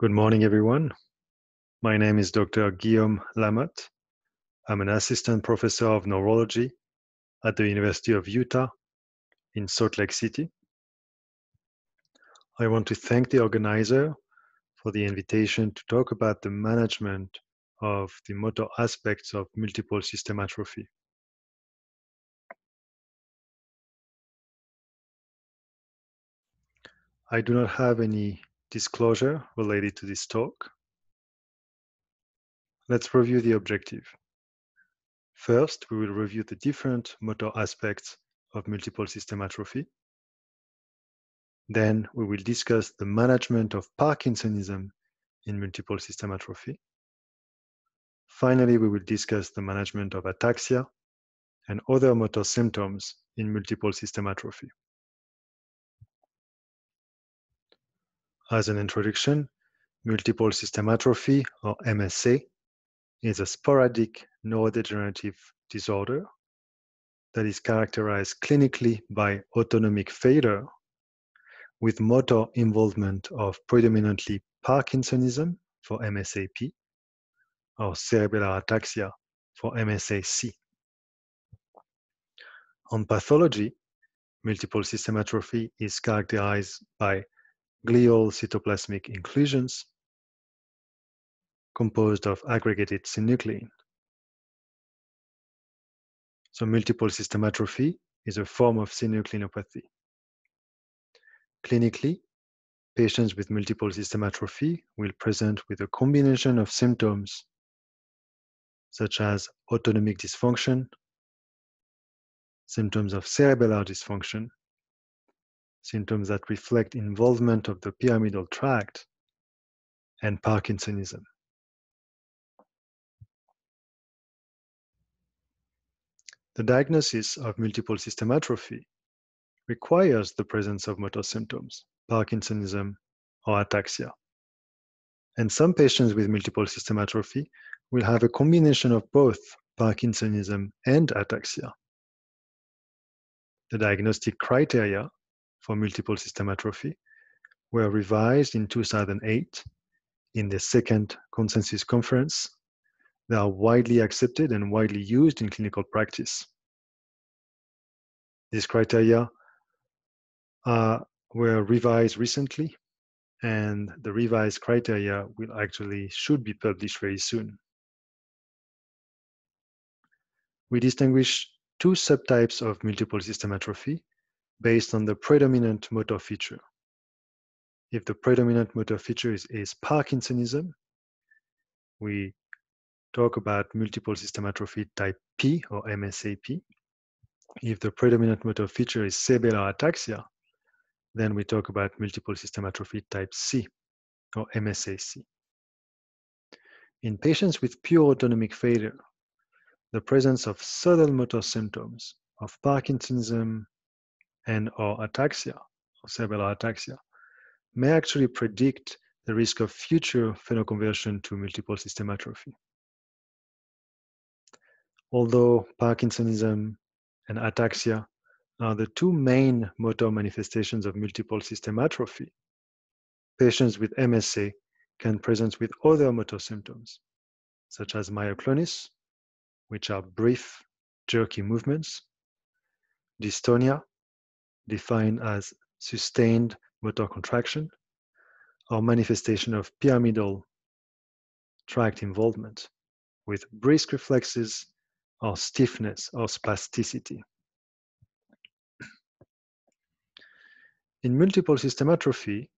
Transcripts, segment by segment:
Good morning, everyone. My name is Dr. Guillaume Lamotte. I'm an assistant professor of neurology at the University of Utah in Salt Lake City. I want to thank the organizer for the invitation to talk about the management of the motor aspects of multiple system atrophy. I do not have any disclosure related to this talk. Let's review the objective. First, we will review the different motor aspects of multiple system atrophy. Then we will discuss the management of Parkinsonism in multiple system atrophy. Finally, we will discuss the management of ataxia and other motor symptoms in multiple system atrophy. As an introduction, multiple system atrophy, or MSA, is a sporadic neurodegenerative disorder that is characterized clinically by autonomic failure with motor involvement of predominantly Parkinsonism for MSAP or cerebellar ataxia for MSAC. On pathology, multiple system atrophy is characterized by glial cytoplasmic inclusions composed of aggregated synuclein. So multiple system atrophy is a form of synucleinopathy. Clinically, patients with multiple system atrophy will present with a combination of symptoms such as autonomic dysfunction, symptoms of cerebellar dysfunction, symptoms that reflect involvement of the pyramidal tract, and Parkinsonism. The diagnosis of multiple system atrophy requires the presence of motor symptoms, Parkinsonism, or ataxia. And some patients with multiple system atrophy will have a combination of both Parkinsonism and ataxia. The diagnostic criteria for multiple system atrophy were revised in 2008 in the second consensus conference. They are widely accepted and widely used in clinical practice. These criteria uh, were revised recently, and the revised criteria will actually should be published very soon. We distinguish two subtypes of multiple system atrophy based on the predominant motor feature. If the predominant motor feature is, is Parkinsonism, we talk about multiple system atrophy type P or MSAP. If the predominant motor feature is cerebellar ataxia, then we talk about multiple system atrophy type C or MSAC. In patients with pure autonomic failure, the presence of subtle motor symptoms of Parkinsonism, and or ataxia, or cerebellar ataxia, may actually predict the risk of future phenoconversion to multiple system atrophy. Although Parkinsonism and ataxia are the two main motor manifestations of multiple system atrophy, patients with MSA can present with other motor symptoms, such as myoclonus, which are brief, jerky movements, dystonia, defined as sustained motor contraction or manifestation of pyramidal tract involvement with brisk reflexes or stiffness or spasticity. In multiple system atrophy,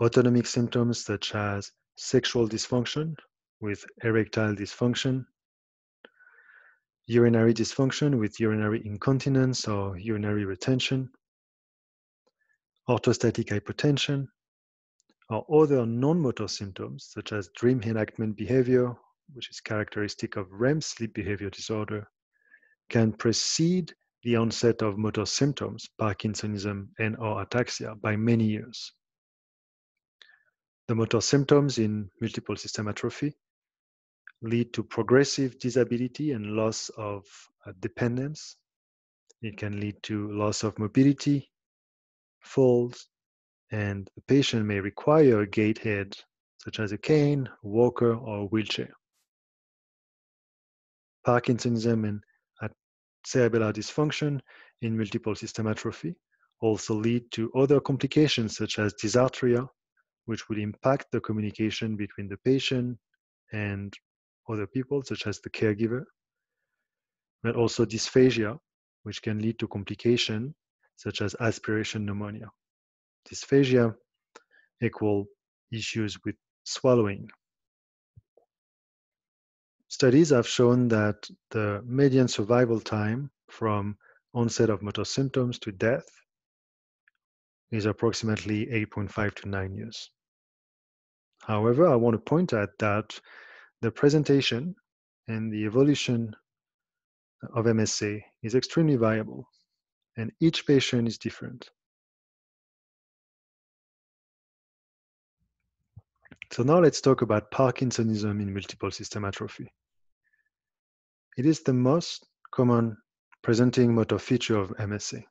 autonomic symptoms such as sexual dysfunction with erectile dysfunction, urinary dysfunction with urinary incontinence or urinary retention, orthostatic hypotension, or other non-motor symptoms such as dream enactment behavior, which is characteristic of REM sleep behavior disorder, can precede the onset of motor symptoms, Parkinsonism and or ataxia by many years. The motor symptoms in multiple system atrophy lead to progressive disability and loss of uh, dependence. It can lead to loss of mobility, falls, and the patient may require a gait such as a cane, walker, or a wheelchair. Parkinsonism and cerebellar dysfunction in multiple system atrophy also lead to other complications such as dysarthria, which would impact the communication between the patient and other people, such as the caregiver, but also dysphagia, which can lead to complication such as aspiration pneumonia. Dysphagia equal issues with swallowing. Studies have shown that the median survival time from onset of motor symptoms to death is approximately 8.5 to 9 years. However, I want to point out that the presentation and the evolution of MSA is extremely variable, and each patient is different. So now let's talk about Parkinsonism in multiple system atrophy. It is the most common presenting motor feature of MSA.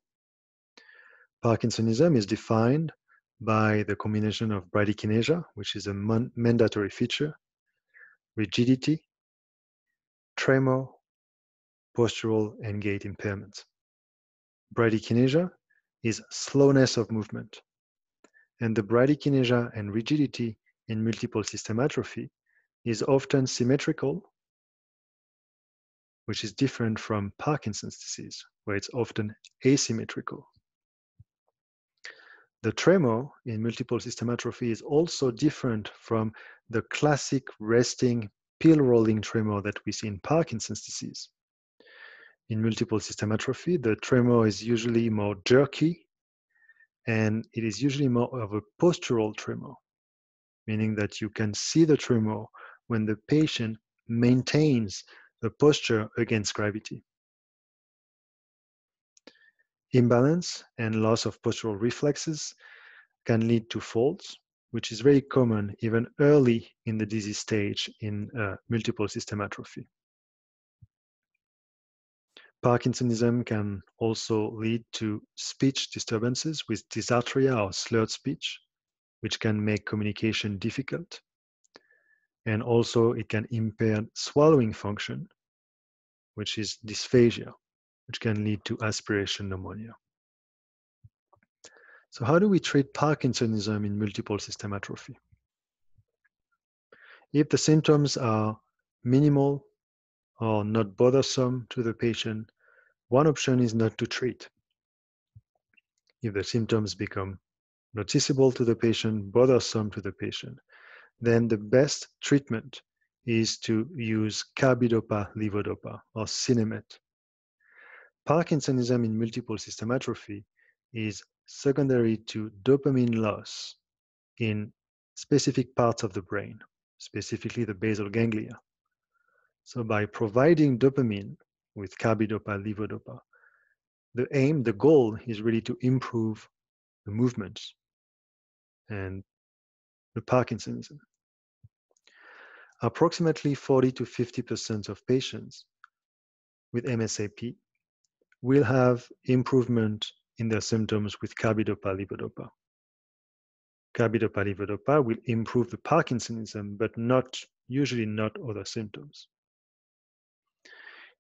Parkinsonism is defined by the combination of bradykinesia, which is a mandatory feature, rigidity, tremor, postural, and gait impairment. Bradykinesia is slowness of movement, and the bradykinesia and rigidity in multiple system atrophy is often symmetrical, which is different from Parkinson's disease, where it's often asymmetrical. The tremor in multiple system atrophy is also different from the classic resting pill rolling tremor that we see in Parkinson's disease. In multiple system atrophy, the tremor is usually more jerky and it is usually more of a postural tremor meaning that you can see the tremor when the patient maintains the posture against gravity. Imbalance and loss of postural reflexes can lead to falls, which is very common even early in the disease stage in uh, multiple system atrophy. Parkinsonism can also lead to speech disturbances with dysarthria or slurred speech, which can make communication difficult. And also it can impair swallowing function, which is dysphagia, which can lead to aspiration pneumonia. So how do we treat Parkinsonism in multiple system atrophy? If the symptoms are minimal or not bothersome to the patient, one option is not to treat. If the symptoms become noticeable to the patient, bothersome to the patient, then the best treatment is to use carbidopa levodopa or Sinemet. Parkinsonism in multiple system atrophy is secondary to dopamine loss in specific parts of the brain, specifically the basal ganglia. So by providing dopamine with carbidopa levodopa, the aim, the goal is really to improve the movements and the Parkinsonism. Approximately 40 to 50% of patients with MSAP will have improvement in their symptoms with carbidopa levodopa. Carbidopa levodopa will improve the Parkinsonism, but not usually not other symptoms.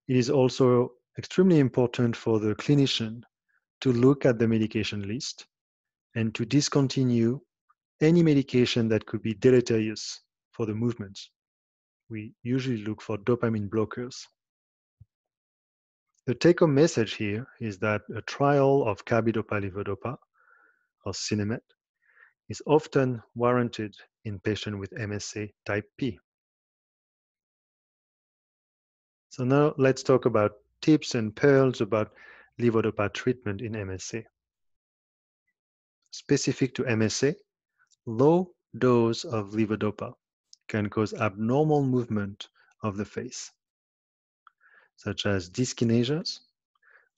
It is also extremely important for the clinician to look at the medication list and to discontinue any medication that could be deleterious for the movement. We usually look for dopamine blockers. The take-home message here is that a trial of carbidopa-levodopa or Sinemet is often warranted in patients with MSA type P. So now let's talk about tips and pearls about levodopa treatment in MSA. Specific to MSA, Low dose of levodopa can cause abnormal movement of the face, such as dyskinesias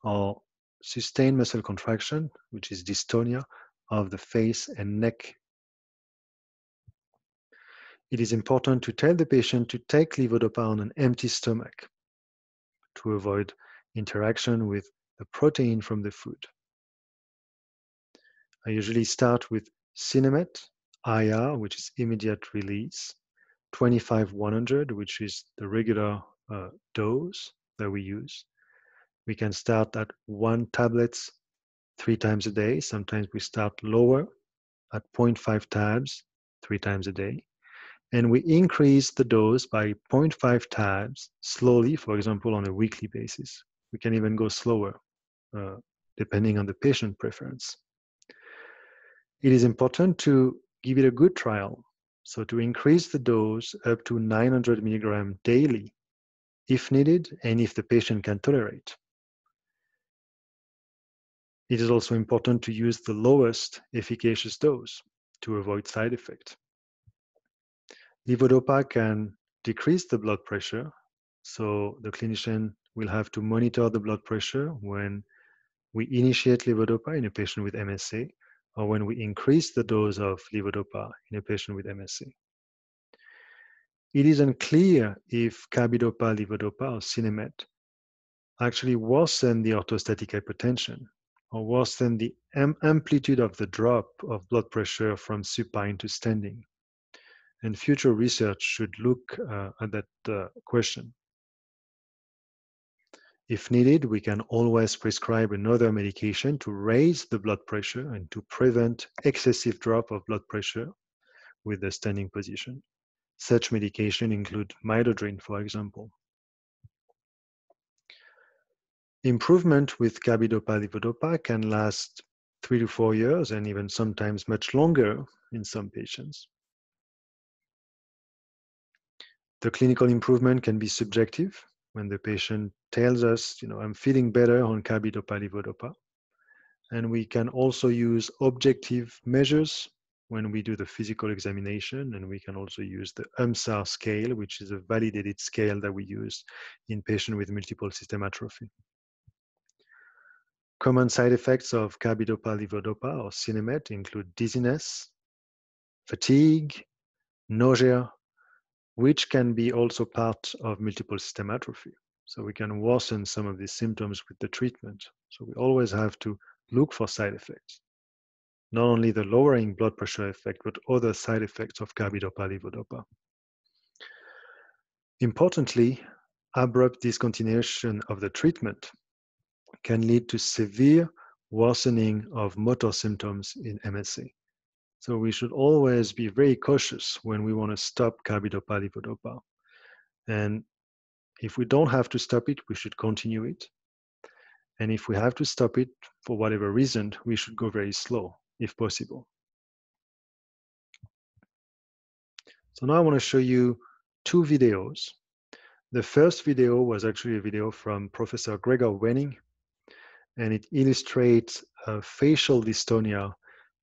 or sustained muscle contraction, which is dystonia of the face and neck. It is important to tell the patient to take levodopa on an empty stomach to avoid interaction with the protein from the food. I usually start with Sinemet IR, which is immediate release, 25-100, which is the regular uh, dose that we use. We can start at one tablets three times a day. Sometimes we start lower at 0.5 tabs three times a day. And we increase the dose by 0.5 times slowly, for example, on a weekly basis. We can even go slower, uh, depending on the patient preference. It is important to give it a good trial. So to increase the dose up to 900 milligram daily, if needed, and if the patient can tolerate. It is also important to use the lowest efficacious dose to avoid side effects. Levodopa can decrease the blood pressure, so the clinician will have to monitor the blood pressure when we initiate levodopa in a patient with MSA or when we increase the dose of levodopa in a patient with MSA. It is unclear if carbidopa, levodopa, or Sinemet actually worsen the orthostatic hypotension or worsen the amplitude of the drop of blood pressure from supine to standing. And future research should look uh, at that uh, question. If needed, we can always prescribe another medication to raise the blood pressure and to prevent excessive drop of blood pressure with the standing position. Such medication include midodrine, for example. Improvement with carbidopa-levodopa can last three to four years and even sometimes much longer in some patients. The clinical improvement can be subjective when the patient tells us, you know, I'm feeling better on carbidopa levodopa. And we can also use objective measures when we do the physical examination, and we can also use the UMSAR scale, which is a validated scale that we use in patients with multiple system atrophy. Common side effects of carbidopa levodopa or Sinemet include dizziness, fatigue, nausea, which can be also part of multiple system atrophy. So we can worsen some of these symptoms with the treatment. So we always have to look for side effects. Not only the lowering blood pressure effect, but other side effects of carbidopa-levodopa. Importantly, abrupt discontinuation of the treatment can lead to severe worsening of motor symptoms in MSA. So we should always be very cautious when we want to stop carbidopa levodopa. And if we don't have to stop it, we should continue it. And if we have to stop it for whatever reason, we should go very slow if possible. So now I want to show you two videos. The first video was actually a video from Professor Gregor Wenning, and it illustrates facial dystonia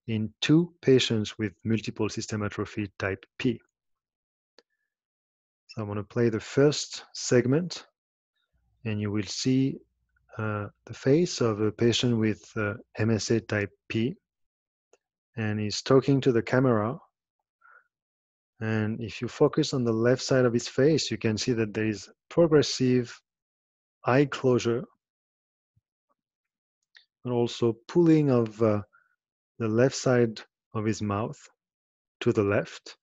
in two patients with multiple system atrophy type P. So I'm going to play the first segment and you will see uh, the face of a patient with uh, MSA type P and he's talking to the camera and if you focus on the left side of his face you can see that there is progressive eye closure and also pulling of uh, the left side of his mouth to the left.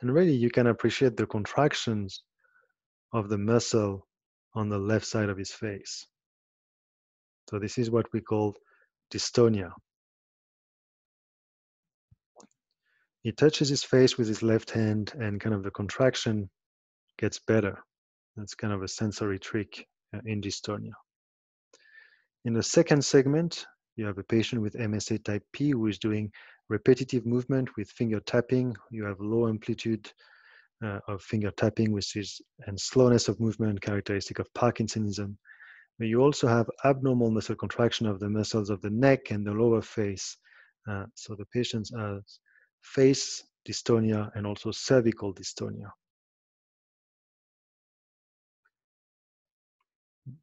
And really, you can appreciate the contractions of the muscle on the left side of his face. So, this is what we call dystonia. He touches his face with his left hand, and kind of the contraction gets better. That's kind of a sensory trick uh, in dystonia. In the second segment, you have a patient with MSA type P who is doing repetitive movement with finger tapping. You have low amplitude uh, of finger tapping, which is and slowness of movement characteristic of Parkinsonism. But you also have abnormal muscle contraction of the muscles of the neck and the lower face. Uh, so the patient has face dystonia and also cervical dystonia.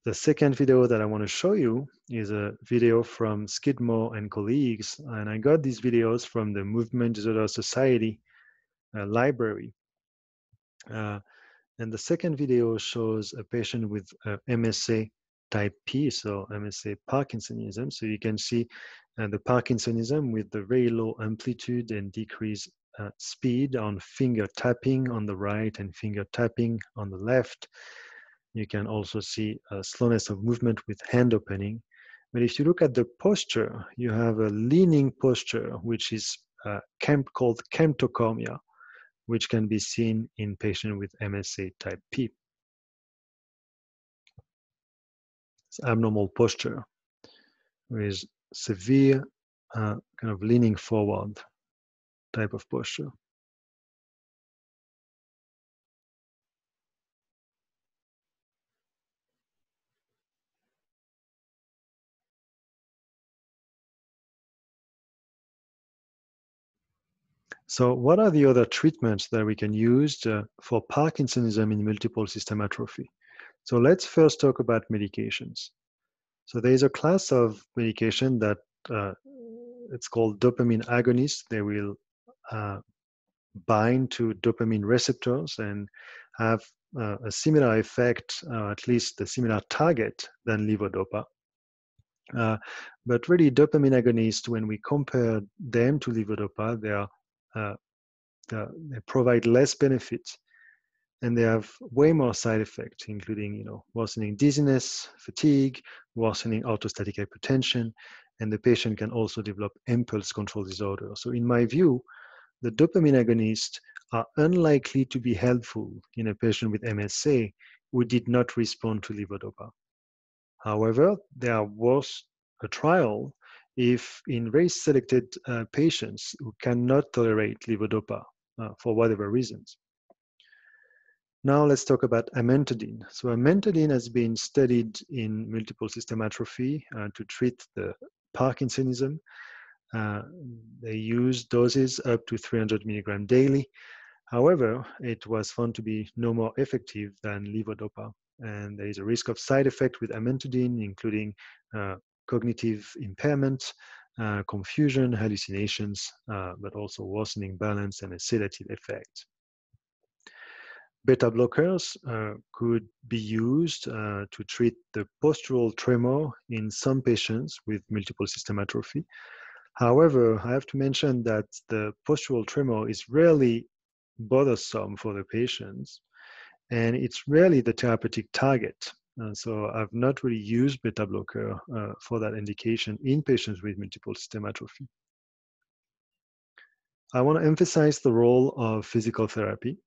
The second video that I want to show you is a video from Skidmore and colleagues, and I got these videos from the Movement Disorder Society uh, library. Uh, and the second video shows a patient with uh, MSA type P, so MSA Parkinsonism. So you can see uh, the Parkinsonism with the very low amplitude and decreased uh, speed on finger tapping on the right and finger tapping on the left. You can also see a slowness of movement with hand opening. But if you look at the posture, you have a leaning posture, which is uh, called camptocormia, which can be seen in patients with MSA type P. It's abnormal posture with severe uh, kind of leaning forward type of posture. So what are the other treatments that we can use to, for Parkinsonism in multiple system atrophy? So let's first talk about medications. So there is a class of medication that uh, it's called dopamine agonists. They will uh, bind to dopamine receptors and have uh, a similar effect, uh, at least a similar target than levodopa. Uh, but really, dopamine agonists, when we compare them to levodopa, they are uh, they provide less benefits and they have way more side effects, including you know worsening dizziness, fatigue, worsening orthostatic hypotension, and the patient can also develop impulse control disorder. So, in my view, the dopamine agonists are unlikely to be helpful in a patient with MSA who did not respond to levodopa. However, they are worth a trial if in very selected uh, patients who cannot tolerate levodopa uh, for whatever reasons. Now let's talk about amantadine. So amantadine has been studied in multiple system atrophy uh, to treat the Parkinsonism. Uh, they use doses up to 300 milligram daily. However, it was found to be no more effective than levodopa. And there is a risk of side effect with amantadine, including uh, cognitive impairment, uh, confusion, hallucinations, uh, but also worsening balance and a sedative effect. Beta blockers uh, could be used uh, to treat the postural tremor in some patients with multiple system atrophy. However, I have to mention that the postural tremor is rarely bothersome for the patients, and it's rarely the therapeutic target. Uh, so I've not really used beta blocker uh, for that indication in patients with multiple system atrophy. I want to emphasize the role of physical therapy.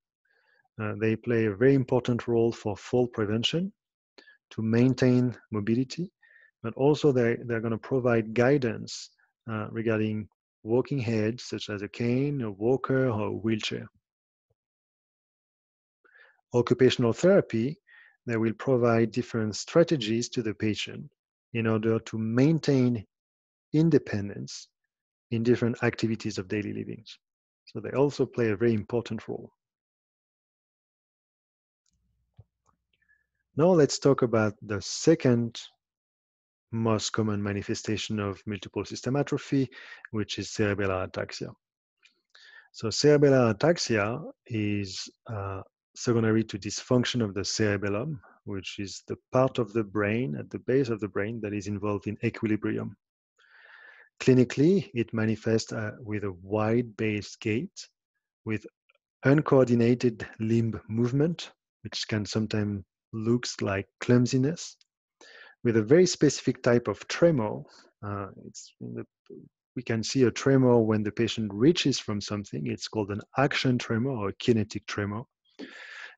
Uh, they play a very important role for fall prevention to maintain mobility, but also they, they're going to provide guidance uh, regarding walking aids such as a cane, a walker, or a wheelchair. Occupational therapy they will provide different strategies to the patient in order to maintain independence in different activities of daily living. So they also play a very important role. Now let's talk about the second most common manifestation of multiple system atrophy, which is cerebellar ataxia. So cerebellar ataxia is uh, secondary to dysfunction of the cerebellum, which is the part of the brain at the base of the brain that is involved in equilibrium. Clinically, it manifests uh, with a wide base gait, with uncoordinated limb movement, which can sometimes look like clumsiness, with a very specific type of tremor. Uh, the, we can see a tremor when the patient reaches from something. It's called an action tremor or a kinetic tremor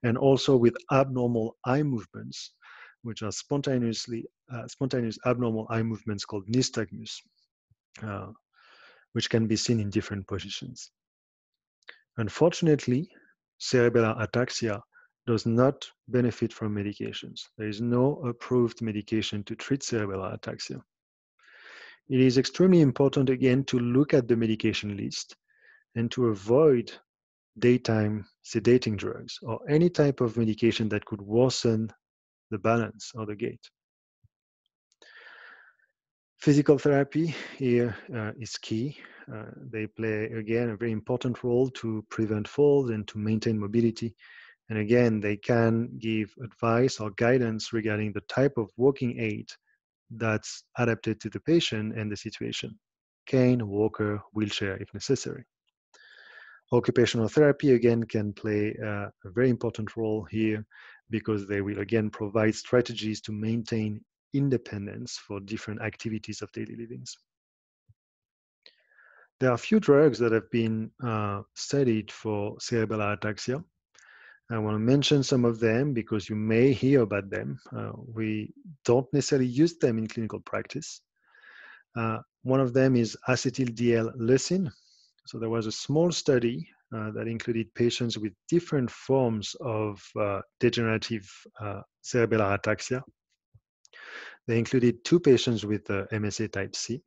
and also with abnormal eye movements, which are spontaneously uh, spontaneous abnormal eye movements called nystagmus, uh, which can be seen in different positions. Unfortunately, cerebellar ataxia does not benefit from medications. There is no approved medication to treat cerebellar ataxia. It is extremely important again to look at the medication list and to avoid daytime sedating drugs or any type of medication that could worsen the balance or the gait. Physical therapy here uh, is key. Uh, they play, again, a very important role to prevent falls and to maintain mobility. And again, they can give advice or guidance regarding the type of walking aid that's adapted to the patient and the situation cane, walker, wheelchair if necessary. Occupational therapy again can play a very important role here because they will again provide strategies to maintain independence for different activities of daily livings. There are a few drugs that have been uh, studied for cerebellar ataxia. I want to mention some of them because you may hear about them. Uh, we don't necessarily use them in clinical practice. Uh, one of them is acetyl-D-L-leucine. So there was a small study uh, that included patients with different forms of uh, degenerative uh, cerebellar ataxia. They included two patients with MSA type C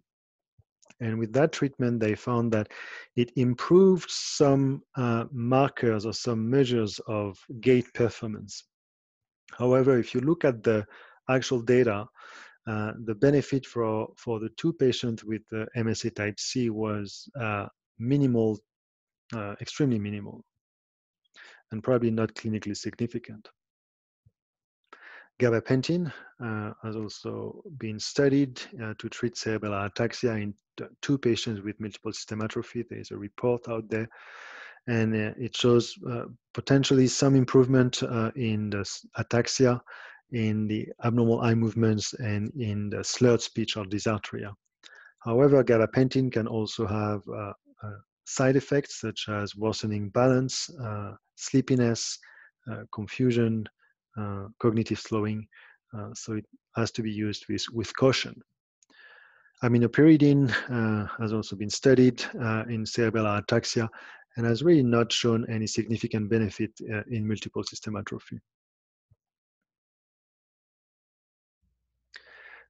and with that treatment, they found that it improved some uh, markers or some measures of gait performance. However, if you look at the actual data, uh, the benefit for, for the two patients with the MSA type C was uh, minimal, uh, extremely minimal, and probably not clinically significant. Gabapentin uh, has also been studied uh, to treat cerebellar ataxia in two patients with multiple system atrophy. There is a report out there, and uh, it shows uh, potentially some improvement uh, in the ataxia, in the abnormal eye movements, and in the slurred speech or dysarthria. However, gabapentin can also have uh, side effects such as worsening balance, sleepiness, confusion, uh, cognitive slowing. Uh, so it has to be used with, with caution. Aminopyridine uh, has also been studied in cerebellar ataxia and has really not shown any significant benefit in multiple system atrophy.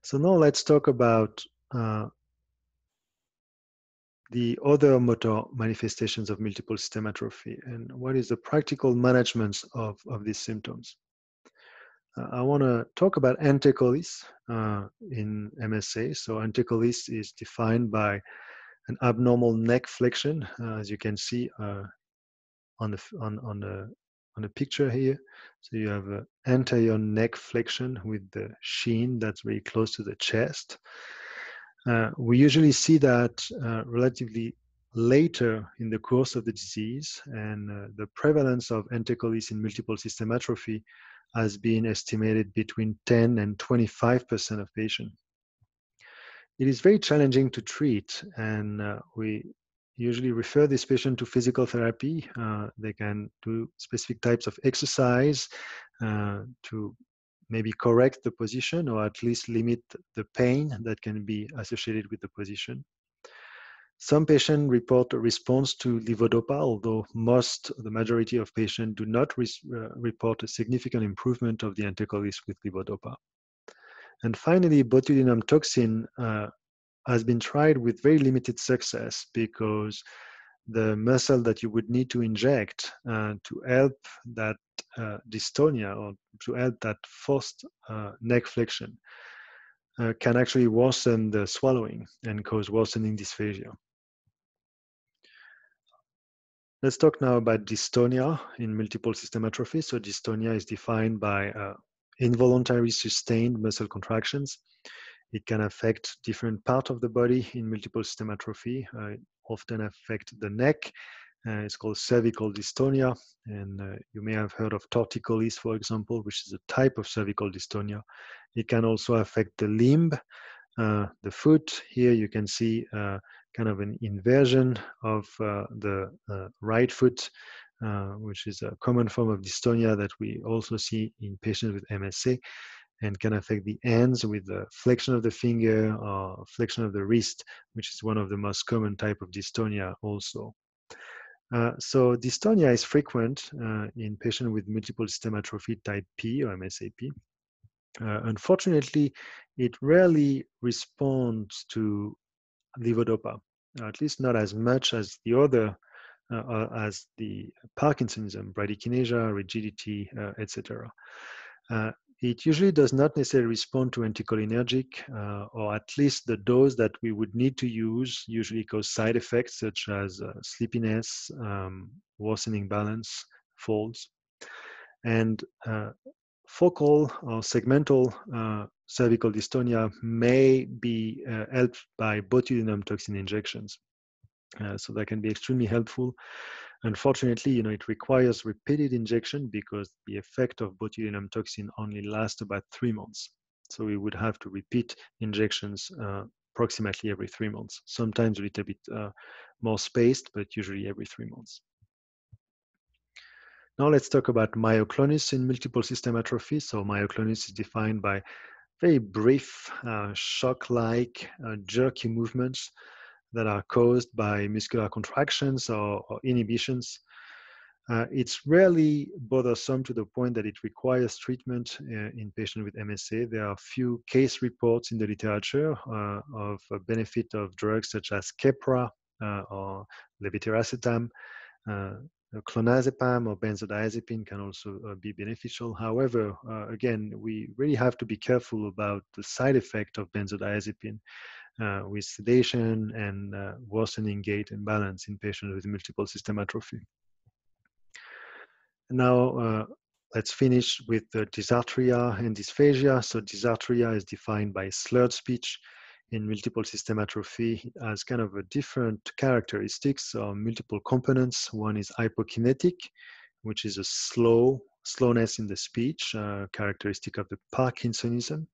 So now let's talk about uh, the other motor manifestations of multiple system atrophy and what is the practical management of, of these symptoms. Uh, I want to talk about anterocollis uh, in MSA. So anterocollis is defined by an abnormal neck flexion, uh, as you can see uh, on the on on the on the picture here. So you have an anterior neck flexion with the sheen that's very close to the chest. Uh, we usually see that uh, relatively later in the course of the disease, and the prevalence of anterocollis in multiple system atrophy has been estimated between 10 and 25% of patients. It is very challenging to treat, and uh, we usually refer this patient to physical therapy. Uh, they can do specific types of exercise uh, to maybe correct the position or at least limit the pain that can be associated with the position. Some patients report a response to levodopa, although most, the majority of patients do not re uh, report a significant improvement of the anterocollis with levodopa. And finally, botulinum toxin uh, has been tried with very limited success because the muscle that you would need to inject uh, to help that uh, dystonia or to help that forced uh, neck flexion uh, can actually worsen the swallowing and cause worsening dysphagia. Let's talk now about dystonia in multiple system atrophy. So dystonia is defined by uh, involuntary sustained muscle contractions. It can affect different parts of the body in multiple system atrophy. Uh, often affect the neck. Uh, it's called cervical dystonia. And uh, you may have heard of torticollis, for example, which is a type of cervical dystonia. It can also affect the limb, uh, the foot. Here you can see uh, kind of an inversion of uh, the uh, right foot, which is a common form of dystonia that we also see in patients with MSA and can affect the hands with the flexion of the finger or flexion of the wrist, which is one of the most common type of dystonia also. Uh, so dystonia is frequent uh, in patients with multiple system atrophy type P or MSAP. Uh, unfortunately, it rarely responds to levodopa, at least not as much as the other, uh, uh, as the Parkinsonism, bradykinesia, rigidity, uh, etc. It usually does not necessarily respond to anticholinergic, uh, or at least the dose that we would need to use usually cause side effects such as uh, sleepiness, um, worsening balance, falls. And uh, focal or segmental uh, cervical dystonia may be uh, helped by botulinum toxin injections. Uh, so that can be extremely helpful. Unfortunately, you know, it requires repeated injection because the effect of botulinum toxin only lasts about three months. So we would have to repeat injections uh, approximately every three months, sometimes a little bit uh, more spaced, but usually every three months. Now let's talk about myoclonus in multiple system atrophy. So myoclonus is defined by very brief uh, shock-like uh, jerky movements that are caused by muscular contractions or, or inhibitions. Uh, it's rarely bothersome to the point that it requires treatment uh, in patients with MSA. There are a few case reports in the literature uh, of benefit of drugs such as Keppra uh, or levetiracetam. Uh, clonazepam or benzodiazepine can also uh, be beneficial. However, again, we really have to be careful about the side effect of benzodiazepine uh, with sedation and uh, worsening gait imbalance in patients with multiple system atrophy. Now, uh, let's finish with the dysarthria and dysphagia. So dysarthria is defined by slurred speech in multiple system atrophy. Has kind of a different characteristics or multiple components. One is hypokinetic, which is a slow slowness in the speech, uh, characteristic of the Parkinsonism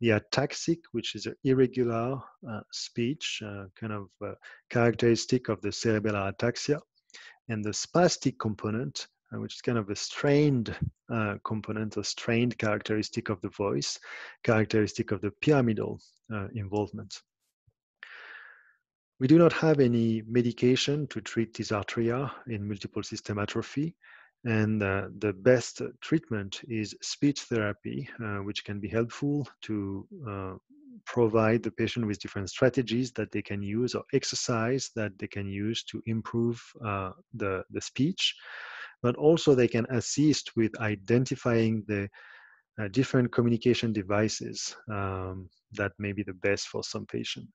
the ataxic, which is an irregular uh, speech, uh, kind of uh, characteristic of the cerebellar ataxia, and the spastic component, uh, which is kind of a strained uh, component, a strained characteristic of the voice, characteristic of the pyramidal uh, involvement. We do not have any medication to treat dysarthria in multiple system atrophy. And uh, the best treatment is speech therapy, uh, which can be helpful to uh, provide the patient with different strategies that they can use or exercise that they can use to improve uh, the, the speech. But also, they can assist with identifying the uh, different communication devices um, that may be the best for some patient.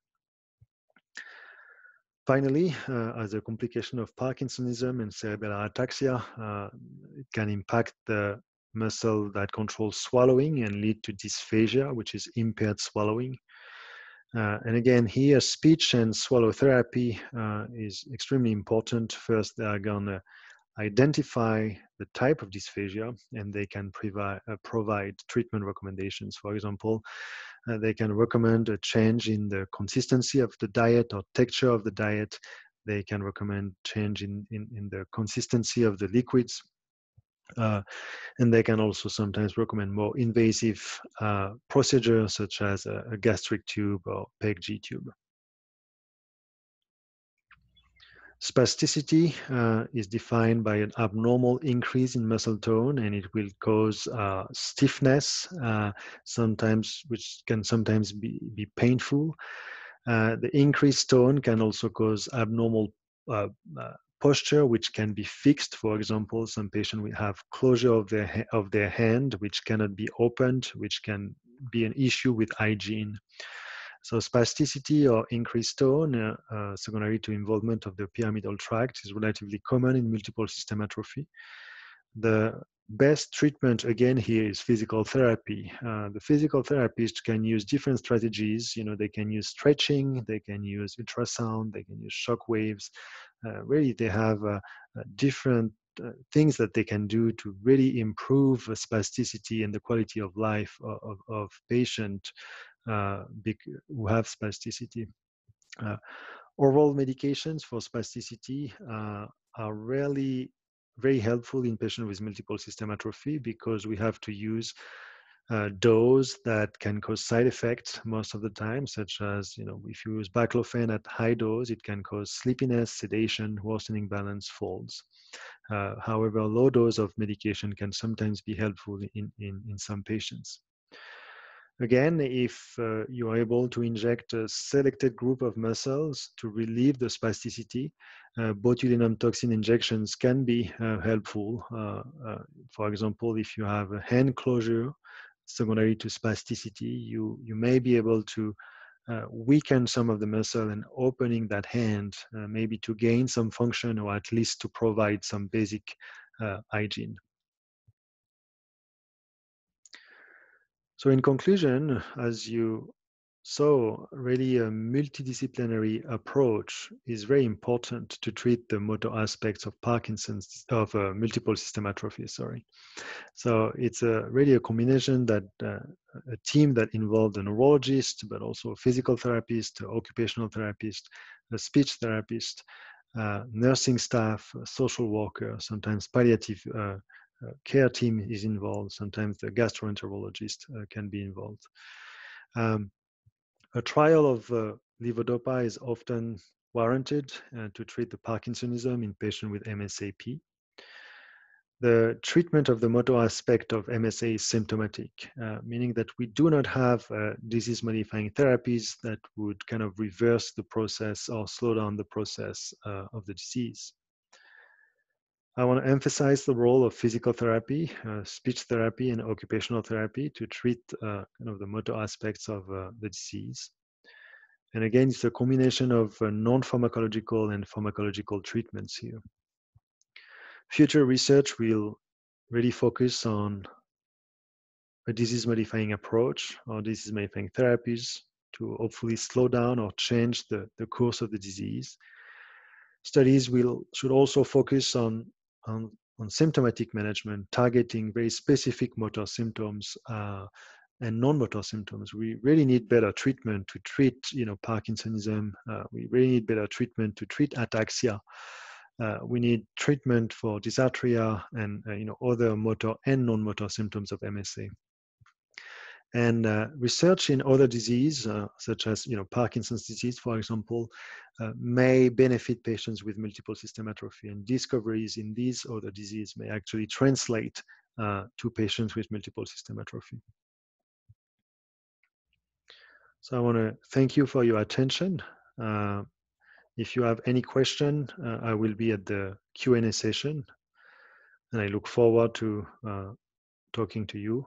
Finally, uh, as a complication of Parkinsonism and cerebellar ataxia, uh, it can impact the muscle that controls swallowing and lead to dysphagia, which is impaired swallowing. Uh, and again, here, speech and swallow therapy uh, is extremely important. First, they are going to identify the type of dysphagia and they can provide, uh, provide treatment recommendations. For example, uh, they can recommend a change in the consistency of the diet or texture of the diet. They can recommend change in, in, in the consistency of the liquids. Uh, and they can also sometimes recommend more invasive uh, procedures such as a, a gastric tube or PEG-G tube. Spasticity uh, is defined by an abnormal increase in muscle tone and it will cause uh, stiffness, uh, sometimes, which can sometimes be, be painful. Uh, the increased tone can also cause abnormal uh, uh, posture, which can be fixed. For example, some patients will have closure of their, of their hand, which cannot be opened, which can be an issue with hygiene. So spasticity or increased tone uh, uh, secondary to involvement of the pyramidal tract is relatively common in multiple system atrophy. The best treatment again here is physical therapy. Uh, the physical therapist can use different strategies. You know, they can use stretching, they can use ultrasound, they can use shock waves. Uh, really, they have uh, uh different uh, things that they can do to really improve spasticity and the quality of life of, of, of patient big, who have spasticity. Uh, oral medications for spasticity uh, are rarely very helpful in patients with multiple system atrophy because we have to use uh, dose that can cause side effects most of the time, such as you know, if you use baclofen at high dose, it can cause sleepiness, sedation, worsening balance, falls. Uh, however, low dose of medication can sometimes be helpful in, in, in some patients. Again, if uh, you are able to inject a selected group of muscles to relieve the spasticity, uh, botulinum toxin injections can be uh, helpful. Uh, uh, for example, if you have a hand closure secondary to spasticity, you, you may be able to uh, weaken some of the muscle and opening that hand, maybe to gain some function or at least to provide some basic hygiene. So in conclusion, as you saw, really a multidisciplinary approach is very important to treat the motor aspects of Parkinson's, of uh, multiple system atrophy, sorry. So it's a, really a combination that uh, a team that involved a neurologist, but also a physical therapist, occupational therapist, a speech therapist, uh, nursing staff, social worker, sometimes palliative uh, care team is involved. Sometimes the gastroenterologist uh, can be involved. Um, a trial of uh, levodopa is often warranted uh, to treat the Parkinsonism in patients with MSAP. The treatment of the motor aspect of MSA is symptomatic, uh, meaning that we do not have uh, disease modifying therapies that would kind of reverse the process or slow down the process uh, of the disease. I want to emphasize the role of physical therapy, uh, speech therapy, and occupational therapy to treat uh, kind of the motor aspects of uh, the disease. And again, it's a combination of uh, non-pharmacological and pharmacological treatments here. Future research will really focus on a disease-modifying approach or disease-modifying therapies to hopefully slow down or change the, the course of the disease. Studies will should also focus on on, on symptomatic management, targeting very specific motor symptoms uh, and non-motor symptoms. We really need better treatment to treat, you know, Parkinsonism. Uh, we really need better treatment to treat ataxia. Uh, we need treatment for dysarthria and, uh, you know, other motor and non-motor symptoms of MSA. And uh, research in other disease, uh, such as you know Parkinson's disease, for example, uh, may benefit patients with multiple system atrophy. And discoveries in these other disease may actually translate uh, to patients with multiple system atrophy. So I want to thank you for your attention. Uh, if you have any question, uh, I will be at the Q&A session, and I look forward to talking to you.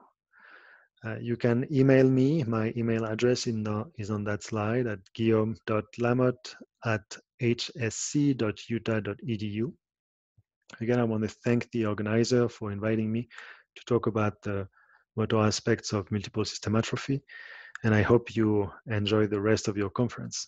Uh, you can email me. My email address the, is on that slide at guillaume.lamotte at hsc.utah.edu. Again, I want to thank the organizer for inviting me to talk about the motor aspects of multiple system atrophy. And I hope you enjoy the rest of your conference.